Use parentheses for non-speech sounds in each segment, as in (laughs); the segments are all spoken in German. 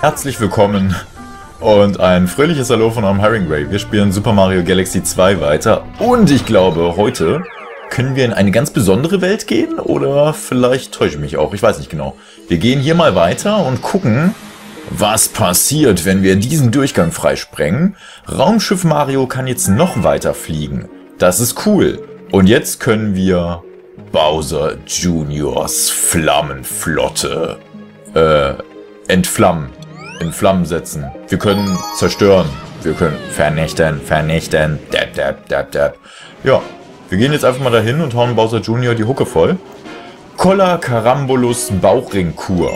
Herzlich willkommen und ein fröhliches Hallo von eurem Hiring. Wir spielen Super Mario Galaxy 2 weiter und ich glaube, heute können wir in eine ganz besondere Welt gehen oder vielleicht täusche ich mich auch, ich weiß nicht genau. Wir gehen hier mal weiter und gucken, was passiert, wenn wir diesen Durchgang freisprengen. Raumschiff Mario kann jetzt noch weiter fliegen. Das ist cool. Und jetzt können wir Bowser Juniors Flammenflotte äh, entflammen in Flammen setzen. Wir können zerstören. Wir können vernichten, vernichten. Dab, dab, dab, dab. Ja, wir gehen jetzt einfach mal dahin und hauen Bowser Jr. die Hucke voll. Kolla Carambolus Bauchringkur.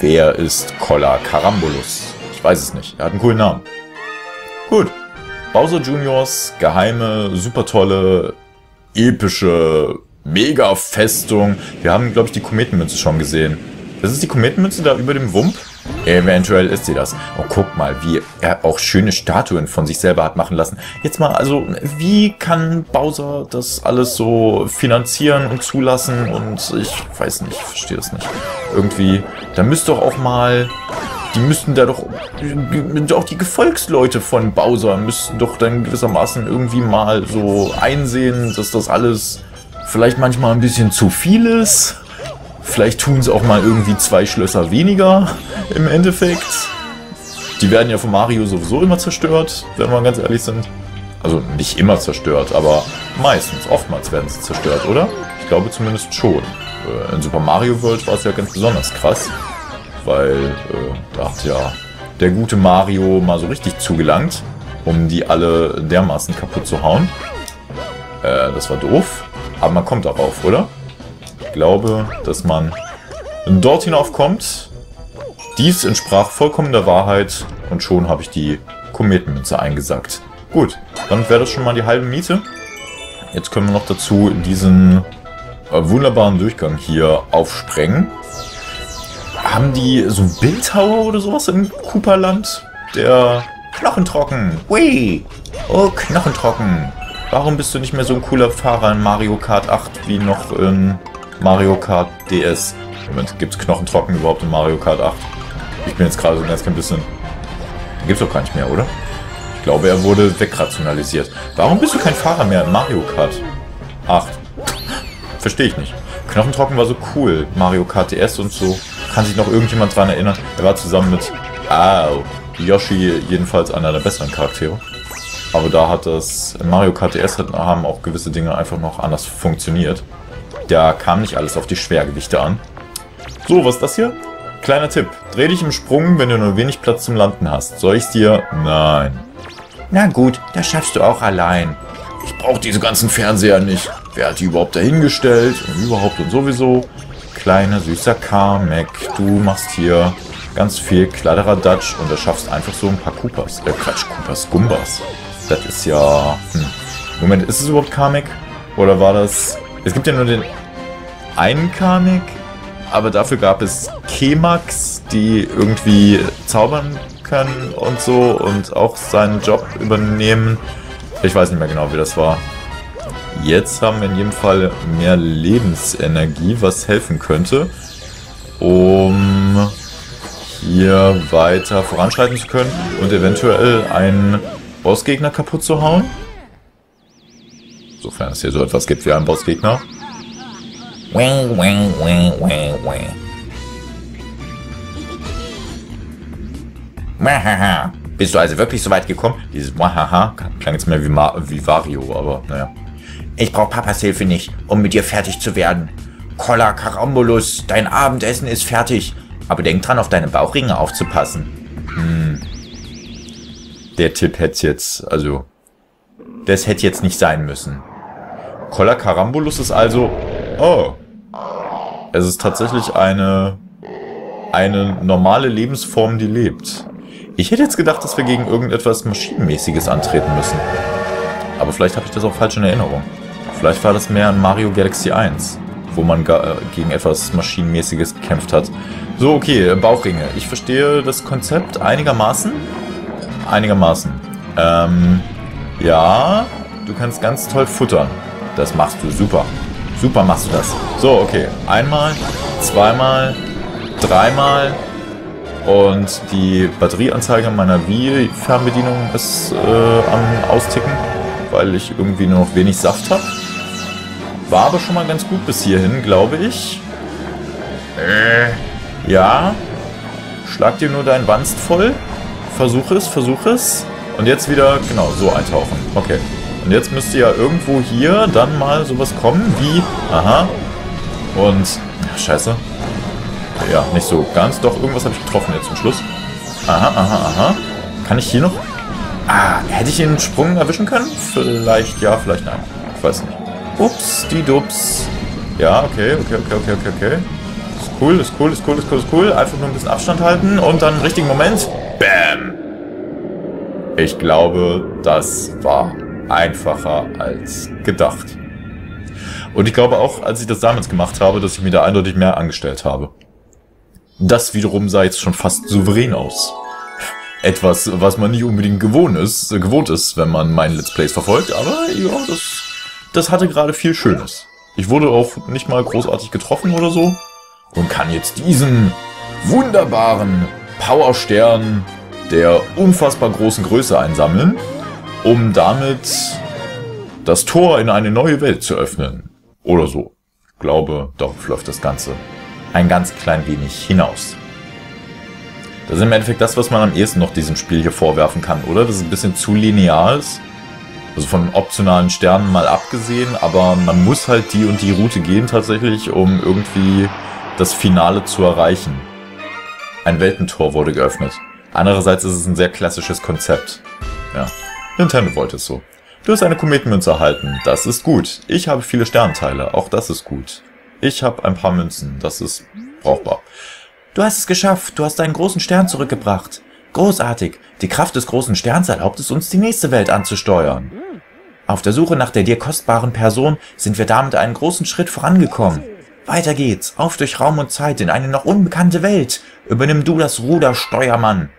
Wer ist Kolla Carambolus? Ich weiß es nicht. Er hat einen coolen Namen. Gut. Bowser Juniors geheime, super tolle, epische Mega-Festung. Wir haben, glaube ich, die Kometenmünze schon gesehen. Das ist die Kometenmünze da über dem Wump. Eventuell ist sie das. Oh, guck mal, wie er auch schöne Statuen von sich selber hat machen lassen. Jetzt mal, also, wie kann Bowser das alles so finanzieren und zulassen? Und ich weiß nicht, ich verstehe das nicht. Irgendwie, da müsste doch auch mal, die müssten da doch, auch die Gefolgsleute von Bowser müssten doch dann gewissermaßen irgendwie mal so einsehen, dass das alles vielleicht manchmal ein bisschen zu viel ist. Vielleicht tun sie auch mal irgendwie zwei Schlösser weniger im Endeffekt. Die werden ja von Mario sowieso immer zerstört, wenn wir ganz ehrlich sind. Also nicht immer zerstört, aber meistens, oftmals werden sie zerstört, oder? Ich glaube zumindest schon. Äh, in Super Mario World war es ja ganz besonders krass, weil äh, da hat ja der gute Mario mal so richtig zugelangt, um die alle dermaßen kaputt zu hauen. Äh, das war doof, aber man kommt darauf, oder? Glaube, dass man dort hinaufkommt. Dies entsprach vollkommen der Wahrheit und schon habe ich die Kometenmünze eingesackt. Gut, dann wäre das schon mal die halbe Miete. Jetzt können wir noch dazu diesen äh, wunderbaren Durchgang hier aufsprengen. Haben die so einen Bildhauer oder sowas im Cooperland? Der Knochentrocken. Hui! Oh, Knochentrocken. Warum bist du nicht mehr so ein cooler Fahrer in Mario Kart 8 wie noch in Mario Kart DS. Moment, gibt es Knochentrocken überhaupt in Mario Kart 8? Ich bin jetzt gerade so ganz klein bisschen... Gibt's doch gar nicht mehr, oder? Ich glaube, er wurde wegrationalisiert. Warum bist du kein Fahrer mehr in Mario Kart 8? (laughs) Verstehe ich nicht. Knochentrocken war so cool. Mario Kart DS und so. Kann sich noch irgendjemand dran erinnern? Er war zusammen mit... Au. Yoshi jedenfalls einer der besseren Charaktere. Aber da hat das... Mario Kart DS haben auch gewisse Dinge einfach noch anders funktioniert. Da kam nicht alles auf die Schwergewichte an. So, was ist das hier? Kleiner Tipp. Dreh dich im Sprung, wenn du nur wenig Platz zum Landen hast. Soll ich's dir? Nein. Na gut, das schaffst du auch allein. Ich brauche diese ganzen Fernseher nicht. Wer hat die überhaupt dahingestellt? Und überhaupt und sowieso. Kleiner, süßer Kamek, du machst hier ganz viel Kladderadatsch und da schaffst einfach so ein paar Koopas. Äh, Quatsch, Koopas, Gumbas. Das ist ja... Hm. Moment, ist es überhaupt Kamek? Oder war das es gibt ja nur den einen Kamek, aber dafür gab es Kemax, die irgendwie zaubern können und so und auch seinen Job übernehmen. Ich weiß nicht mehr genau, wie das war. Jetzt haben wir in jedem Fall mehr Lebensenergie, was helfen könnte, um hier weiter voranschreiten zu können und eventuell einen Bossgegner kaputt zu hauen. Sofern es hier so etwas gibt wie einen Bossgegner. Wing, wing, wing, wing, wing. Wahaha. Bist du also wirklich so weit gekommen? Dieses Wahaha klang jetzt mehr wie, Ma wie Vario, aber naja. Ich brauche Papas Hilfe nicht, um mit dir fertig zu werden. Kolla Karambolus, dein Abendessen ist fertig. Aber denk dran, auf deine Bauchringe aufzupassen. Hm. Der Tipp hätte jetzt, also, das hätte jetzt nicht sein müssen. Colla Carambolus ist also... Oh. Es ist tatsächlich eine... Eine normale Lebensform, die lebt. Ich hätte jetzt gedacht, dass wir gegen irgendetwas Maschinenmäßiges antreten müssen. Aber vielleicht habe ich das auch falsch in Erinnerung. Vielleicht war das mehr in Mario Galaxy 1, wo man äh, gegen etwas Maschinenmäßiges gekämpft hat. So, okay, Bauchringe. Ich verstehe das Konzept einigermaßen. Einigermaßen. Ähm, ja, du kannst ganz toll futtern. Das machst du super. Super machst du das. So, okay. Einmal, zweimal, dreimal. Und die Batterieanzeige meiner Wii-Fernbedienung ist äh, am Austicken, weil ich irgendwie nur noch wenig Saft habe. War aber schon mal ganz gut bis hierhin, glaube ich. Äh, ja. Schlag dir nur deinen Wanst voll. Versuch es, versuch es. Und jetzt wieder, genau, so eintauchen. Okay. Und jetzt müsste ja irgendwo hier dann mal sowas kommen wie... Aha. Und... Ach, scheiße. Ja, nicht so ganz. Doch, irgendwas habe ich getroffen jetzt zum Schluss. Aha, aha, aha. Kann ich hier noch... Ah, hätte ich den Sprung erwischen können? Vielleicht ja, vielleicht nein. Ich weiß nicht. Ups, die Dups. Ja, okay, okay, okay, okay, okay, okay. Ist cool, ist cool, ist cool, ist cool, ist cool. Einfach nur ein bisschen Abstand halten und dann im richtigen Moment. Bam! Ich glaube, das war einfacher als gedacht. Und ich glaube auch, als ich das damals gemacht habe, dass ich mir da eindeutig mehr angestellt habe. Das wiederum sah jetzt schon fast souverän aus. Etwas, was man nicht unbedingt gewohnt ist, gewohnt ist, wenn man meine Let's Plays verfolgt, aber ja, das, das hatte gerade viel Schönes. Ich wurde auch nicht mal großartig getroffen oder so und kann jetzt diesen wunderbaren Powerstern der unfassbar großen Größe einsammeln, um damit das Tor in eine neue Welt zu öffnen. Oder so. Glaube, darauf läuft das Ganze ein ganz klein wenig hinaus. Das ist im Endeffekt das, was man am ehesten noch diesem Spiel hier vorwerfen kann, oder? Das ist ein bisschen zu linear ist. Also von optionalen Sternen mal abgesehen, aber man muss halt die und die Route gehen tatsächlich, um irgendwie das Finale zu erreichen. Ein Weltentor wurde geöffnet. Andererseits ist es ein sehr klassisches Konzept. Ja, Nintendo wollte es so. Du hast eine Kometenmünze erhalten, das ist gut. Ich habe viele Sternteile, auch das ist gut. Ich habe ein paar Münzen. Das ist brauchbar. Du hast es geschafft. Du hast einen großen Stern zurückgebracht. Großartig. Die Kraft des großen Sterns erlaubt es uns, die nächste Welt anzusteuern. Auf der Suche nach der dir kostbaren Person sind wir damit einen großen Schritt vorangekommen. Weiter geht's. Auf durch Raum und Zeit in eine noch unbekannte Welt. Übernimm du das Ruder, Steuermann.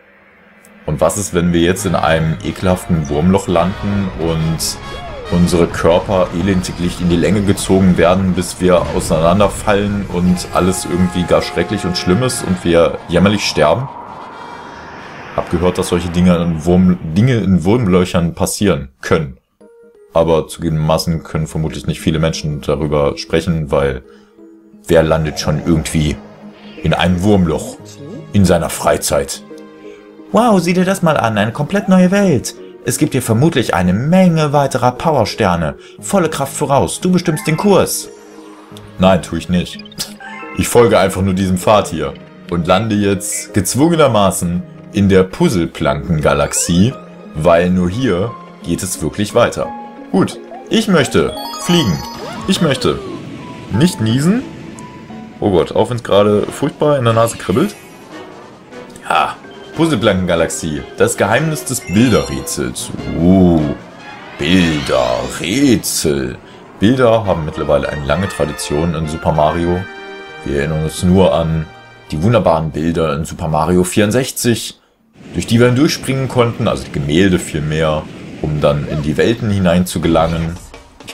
Und was ist, wenn wir jetzt in einem ekelhaften Wurmloch landen und unsere Körper elendiglich in die Länge gezogen werden, bis wir auseinanderfallen und alles irgendwie gar schrecklich und schlimm ist und wir jämmerlich sterben? Hab gehört, dass solche Dinge in, Wurm, Dinge in Wurmlöchern passieren können. Aber zugegebenermaßen können vermutlich nicht viele Menschen darüber sprechen, weil wer landet schon irgendwie in einem Wurmloch in seiner Freizeit? Wow, sieh dir das mal an, eine komplett neue Welt. Es gibt hier vermutlich eine Menge weiterer Powersterne. Volle Kraft voraus, du bestimmst den Kurs. Nein, tue ich nicht. Ich folge einfach nur diesem Pfad hier und lande jetzt gezwungenermaßen in der Puzzleplankengalaxie, weil nur hier geht es wirklich weiter. Gut, ich möchte fliegen. Ich möchte nicht niesen. Oh Gott, auch wenn es gerade furchtbar in der Nase kribbelt. Ja, Puzzleplankengalaxie. Das Geheimnis des Bilderrätsels. Uh, Bilderrätsel. Bilder haben mittlerweile eine lange Tradition in Super Mario. Wir erinnern uns nur an die wunderbaren Bilder in Super Mario 64, durch die wir hindurchspringen konnten, also die Gemälde vielmehr, um dann in die Welten hinein zu gelangen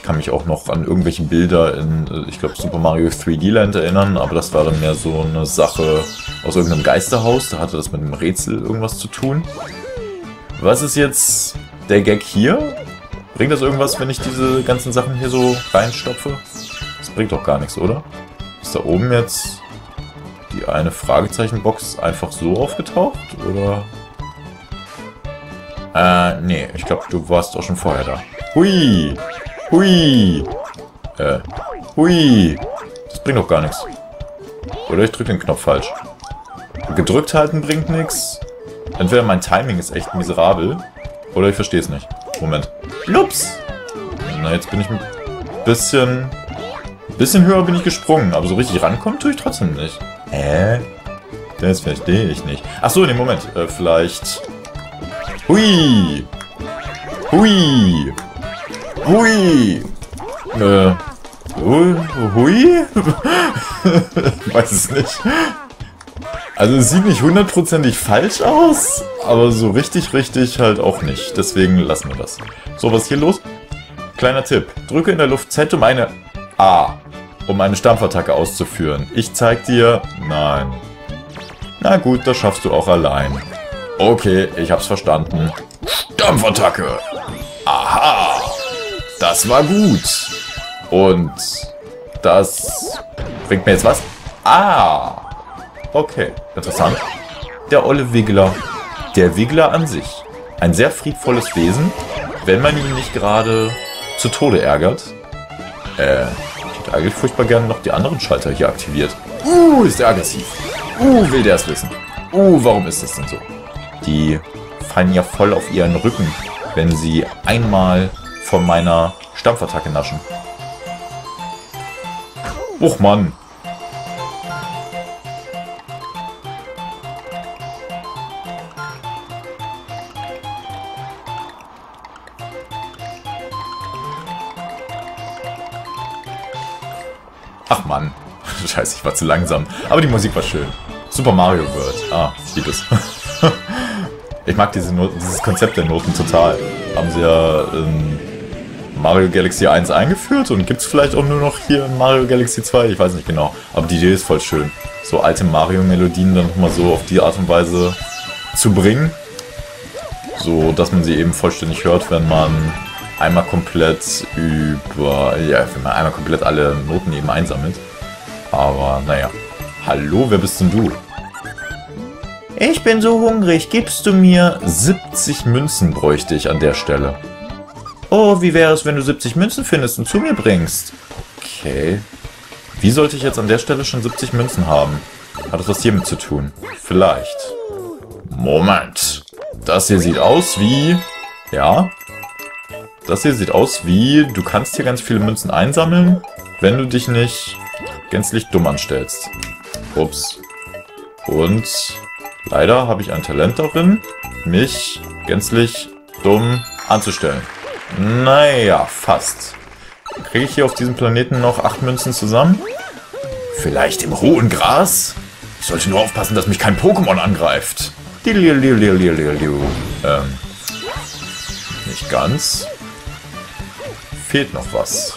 kann mich auch noch an irgendwelche Bilder in, äh, ich glaube, Super Mario 3D Land erinnern, aber das war dann mehr so eine Sache aus irgendeinem Geisterhaus. Da hatte das mit einem Rätsel irgendwas zu tun. Was ist jetzt der Gag hier? Bringt das irgendwas, wenn ich diese ganzen Sachen hier so reinstopfe? Das bringt doch gar nichts, oder? Ist da oben jetzt die eine Fragezeichenbox einfach so aufgetaucht, oder? Äh, nee, ich glaube, du warst auch schon vorher da. Hui! Hui. Äh. Hui. Das bringt doch gar nichts. Oder ich drücke den Knopf falsch. Gedrückt halten bringt nichts. Entweder mein Timing ist echt miserabel. Oder ich verstehe es nicht. Moment. Lups. Na, jetzt bin ich ein bisschen... Bisschen höher bin ich gesprungen. Aber so richtig rankommen tue ich trotzdem nicht. Hä? Das verstehe ich nicht. Ach so, nee, Moment. Äh, vielleicht... Hui. Hui. Hui! Äh. Hui? (laughs) Weiß es nicht. Also es sieht nicht hundertprozentig falsch aus, aber so richtig, richtig halt auch nicht. Deswegen lassen wir das. So, was ist hier los? Kleiner Tipp. Drücke in der Luft Z um eine A, um eine Stampfattacke auszuführen. Ich zeig dir... Nein. Na gut, das schaffst du auch allein. Okay, ich hab's verstanden. Stampfattacke. Aha. Das war gut. Und das bringt mir jetzt was? Ah. Okay, interessant. Der olle Wiggler. Der Wiggler an sich. Ein sehr friedvolles Wesen, wenn man ihn nicht gerade zu Tode ärgert. Äh, ich hätte eigentlich furchtbar gerne noch die anderen Schalter hier aktiviert. Uh, ist der aggressiv. Uh, will der es wissen. Uh, warum ist das denn so? Die fallen ja voll auf ihren Rücken, wenn sie einmal von meiner Stampfattacke naschen. Och Mann. Ach Mann. (laughs) Scheiße, ich war zu langsam. Aber die Musik war schön. Super Mario World. Ah, gibt es. (laughs) ich mag diese Not dieses Konzept der Noten total. Haben sie ja in Mario Galaxy 1 eingeführt und gibt es vielleicht auch nur noch hier in Mario Galaxy 2. Ich weiß nicht genau. Aber die Idee ist voll schön. So alte Mario-Melodien dann nochmal so auf die Art und Weise zu bringen. So, dass man sie eben vollständig hört, wenn man einmal komplett über, ja, wenn man einmal komplett alle Noten eben einsammelt. Aber naja. Hallo, wer bist denn du? Ich bin so hungrig, gibst du mir 70 Münzen bräuchte ich an der Stelle. Oh, wie wäre es, wenn du 70 Münzen findest und zu mir bringst? Okay. Wie sollte ich jetzt an der Stelle schon 70 Münzen haben? Hat das was hiermit zu tun? Vielleicht. Moment. Das hier sieht aus wie... Ja, das hier sieht aus wie, du kannst hier ganz viele Münzen einsammeln, wenn du dich nicht gänzlich dumm anstellst. Ups. Und leider habe ich ein Talent darin, mich gänzlich dumm anzustellen. Naja, fast. Kriege ich hier auf diesem Planeten noch acht Münzen zusammen? Vielleicht im hohen Gras? Ich sollte nur aufpassen, dass mich kein Pokémon angreift. Ähm, nicht ganz fehlt noch was.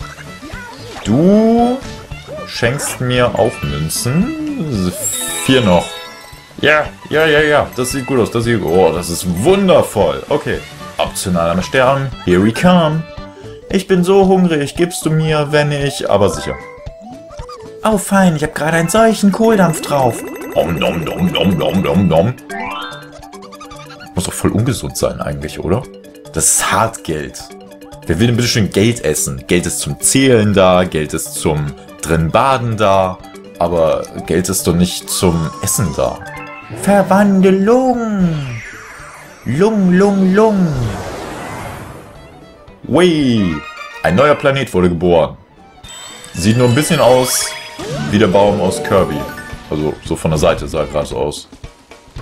Du schenkst mir auch Münzen. Vier noch. Ja, ja, ja, ja. Das sieht gut aus. Das sieht, oh, das ist wundervoll. Okay. Optionaler Stern. Here we come. Ich bin so hungrig. Gibst du mir, wenn ich... Aber sicher. Oh, fein. Ich habe gerade einen solchen Kohldampf drauf. Om, nom, nom, nom, nom, nom, nom. Muss doch voll ungesund sein eigentlich, oder? Das ist Hartgeld. Wer will denn bitte schön Geld essen? Geld ist zum Zählen da, Geld ist zum drin baden da, aber Geld ist doch nicht zum Essen da. Verwandlung! Lung, lung, lung! Wei! Ein neuer Planet wurde geboren. Sieht nur ein bisschen aus wie der Baum aus Kirby. Also so von der Seite sah er gerade so aus.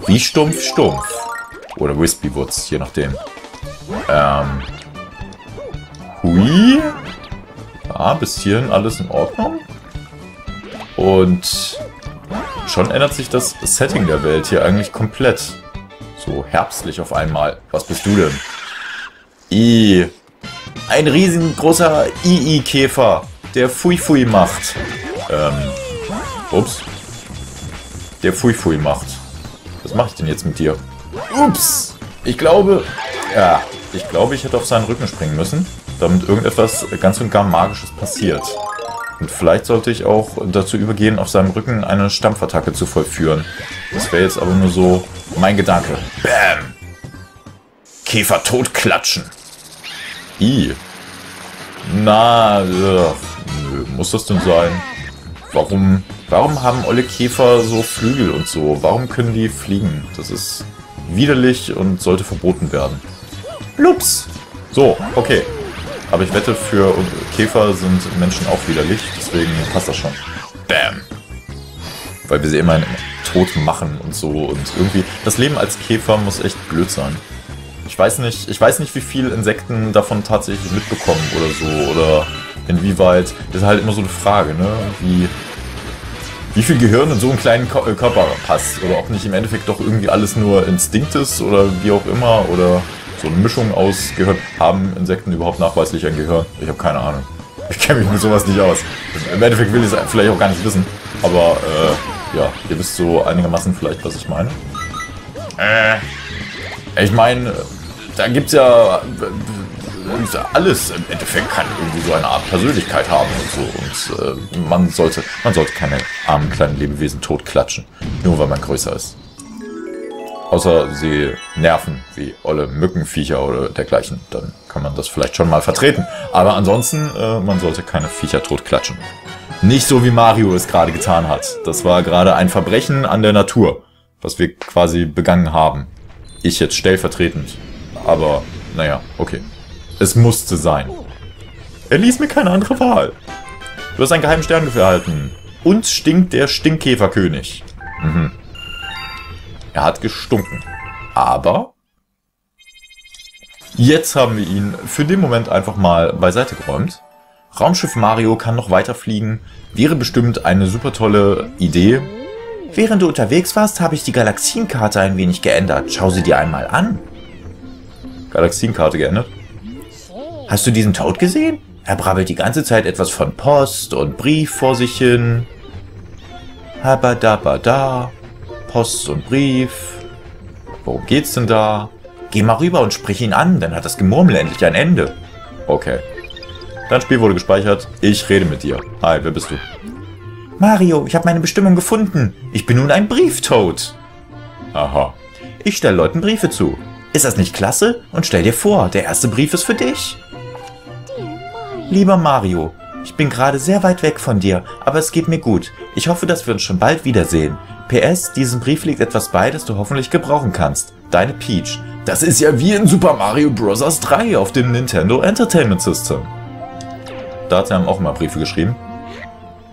Wie stumpf, stumpf. Oder Wispy Woods, je nachdem. Ähm, Hui. Ja, bis hierhin alles in Ordnung. Und schon ändert sich das Setting der Welt hier eigentlich komplett. So herbstlich auf einmal. Was bist du denn? I. Ein riesengroßer II-Käfer, der Fui Fui macht. Ähm. Ups. Der Fui Fui macht. Was mache ich denn jetzt mit dir? Ups. Ich glaube... Ja, ich glaube, ich hätte auf seinen Rücken springen müssen damit irgendetwas ganz und gar Magisches passiert. Und vielleicht sollte ich auch dazu übergehen, auf seinem Rücken eine Stampfattacke zu vollführen. Das wäre jetzt aber nur so mein Gedanke. Bam! Käfer tot klatschen. I. Na, ugh, nö, muss das denn sein? Warum, warum haben olle Käfer so Flügel und so? Warum können die fliegen? Das ist widerlich und sollte verboten werden. Lups! So, okay. Aber ich wette, für Käfer sind Menschen auch widerlich, deswegen passt das schon. Bam! Weil wir sie immer tot machen und so und irgendwie... Das Leben als Käfer muss echt blöd sein. Ich weiß nicht, ich weiß nicht, wie viel Insekten davon tatsächlich mitbekommen oder so, oder inwieweit... Das ist halt immer so eine Frage, ne? Wie, wie viel Gehirn in so einen kleinen äh, Körper passt. Oder ob nicht im Endeffekt doch irgendwie alles nur Instinkt ist oder wie auch immer, oder so eine Mischung aus Gehirn. Haben Insekten überhaupt nachweislich ein Gehirn? Ich habe keine Ahnung. Ich kenne mich mit sowas nicht aus. Im Endeffekt will ich es vielleicht auch gar nicht wissen. Aber äh, ja, ihr wisst so einigermaßen vielleicht, was ich meine. Äh, ich meine, da gibt's ja alles im Endeffekt kann irgendwie so eine Art Persönlichkeit haben und so. Und äh, man sollte, man sollte keine armen kleinen Lebewesen totklatschen, nur weil man größer ist. Außer sie nerven wie olle Mückenviecher oder dergleichen, dann kann man das vielleicht schon mal vertreten. Aber ansonsten, äh, man sollte keine Viecher totklatschen. Nicht so wie Mario es gerade getan hat. Das war gerade ein Verbrechen an der Natur, was wir quasi begangen haben. Ich jetzt stellvertretend. Aber, naja, okay. Es musste sein. Er ließ mir keine andere Wahl. Du hast einen geheimen Stern erhalten. Uns stinkt der Stinkkäferkönig. Mhm. Er hat gestunken. Aber jetzt haben wir ihn für den Moment einfach mal beiseite geräumt. Raumschiff Mario kann noch weiterfliegen. Wäre bestimmt eine super tolle Idee. Während du unterwegs warst, habe ich die Galaxienkarte ein wenig geändert. Schau sie dir einmal an. Galaxienkarte geändert? Hast du diesen Toad gesehen? Er brabbelt die ganze Zeit etwas von Post und Brief vor sich hin. Habadabada. Post und Brief. Worum geht's denn da? Geh mal rüber und sprich ihn an, dann hat das Gemurmel endlich ein Ende. Okay. Dein Spiel wurde gespeichert. Ich rede mit dir. Hi, wer bist du? Mario, ich habe meine Bestimmung gefunden. Ich bin nun ein Brieftoad. Aha. Ich stelle Leuten Briefe zu. Ist das nicht klasse? Und stell dir vor, der erste Brief ist für dich. Lieber Mario, ich bin gerade sehr weit weg von dir, aber es geht mir gut. Ich hoffe, dass wir uns schon bald wiedersehen. PS, diesem Brief liegt etwas bei, das du hoffentlich gebrauchen kannst. Deine Peach. Das ist ja wie in Super Mario Bros. 3 auf dem Nintendo Entertainment System. Da einem auch immer Briefe geschrieben.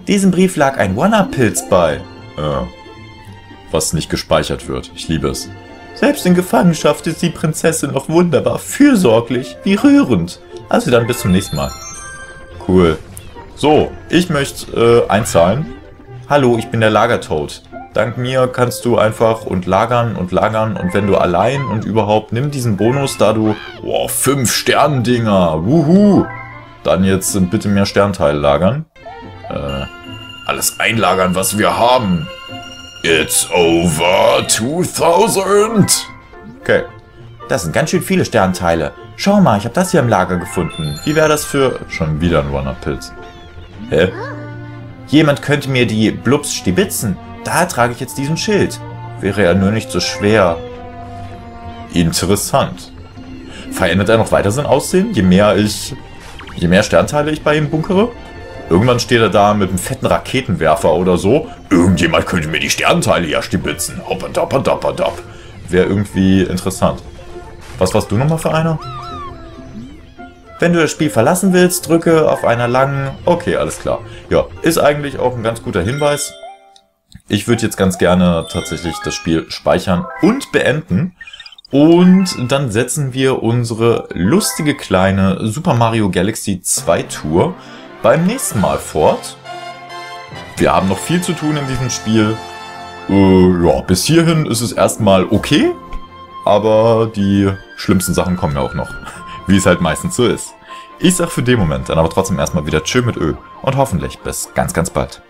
Diesem Brief lag ein One-Up-Pilz bei. Äh, was nicht gespeichert wird. Ich liebe es. Selbst in Gefangenschaft ist die Prinzessin noch wunderbar fürsorglich, wie rührend. Also dann bis zum nächsten Mal. Cool. So, ich möchte äh, einzahlen. Hallo, ich bin der Lagertoad. Dank mir kannst du einfach und lagern und lagern und wenn du allein und überhaupt nimm diesen Bonus, da du... Wow, 5 Sterndinger. Wuhu. Dann jetzt bitte mehr Sternteile lagern. Äh, alles einlagern, was wir haben. It's over 2000. Okay. Das sind ganz schön viele Sternteile. Schau mal, ich habe das hier im Lager gefunden. Wie wäre das für... Schon wieder ein One-Up-Pilz. Hä? Jemand könnte mir die Blubs stibitzen. Da trage ich jetzt diesen Schild. Wäre er nur nicht so schwer. Interessant. Verändert er noch weiter sein Aussehen, je mehr ich... Je mehr Sternteile ich bei ihm bunkere? Irgendwann steht er da mit einem fetten Raketenwerfer oder so. Irgendjemand könnte mir die Sternteile ja stibitzen. Hoppadoppadoppadop. Wäre irgendwie interessant. Was warst du nochmal für einer? Wenn du das Spiel verlassen willst, drücke auf einer langen... Okay, alles klar. Ja, ist eigentlich auch ein ganz guter Hinweis. Ich würde jetzt ganz gerne tatsächlich das Spiel speichern und beenden. Und dann setzen wir unsere lustige kleine Super Mario Galaxy 2 Tour beim nächsten Mal fort. Wir haben noch viel zu tun in diesem Spiel. Äh, ja, bis hierhin ist es erstmal okay. Aber die schlimmsten Sachen kommen ja auch noch. (laughs) Wie es halt meistens so ist. Ich sag für den Moment dann aber trotzdem erstmal wieder Tschö mit Ö und hoffentlich bis ganz, ganz bald.